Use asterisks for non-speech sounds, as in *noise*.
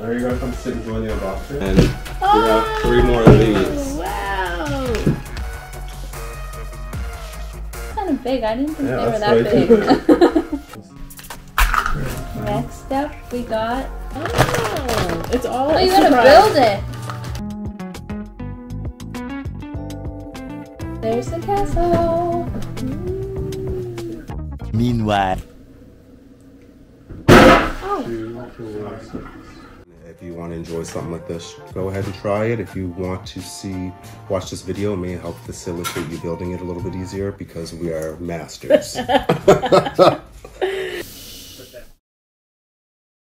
Are you gonna come sit and join the unboxing? And we have three more of these. Oh, wow. Kind of big. I didn't think Yeah, they were that way big. *laughs* *laughs* Next up, we got. Oh, it's all Oh, a you gotta build it. There's the castle. Meanwhile. Oh. If you want to enjoy something like this, go ahead and try it. If you want to see, watch this video, it may help facilitate you building it a little bit easier because we are masters. *laughs*